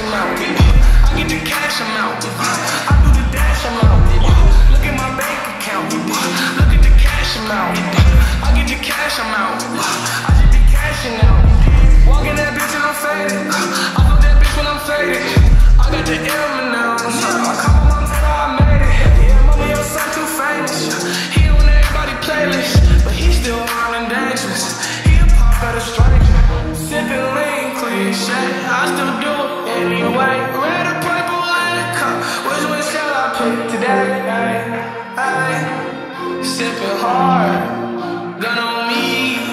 I'm out with it. I get the cash, I'm out with it. I do the dash, I'm out with it. Look at my bank account with it. Look at the cash, I'm out with it. I get the cash, I'm out with it. I just be cashing out. Walking that bitch and I'm faded. I fuck that bitch when I'm faded. I got the M now. I Sipping hard, gun on me.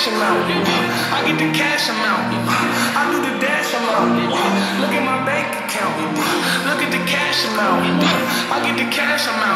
cash amount. I get the cash amount. I do the dash amount. Look at my bank account. Look at the cash amount. I get the cash amount.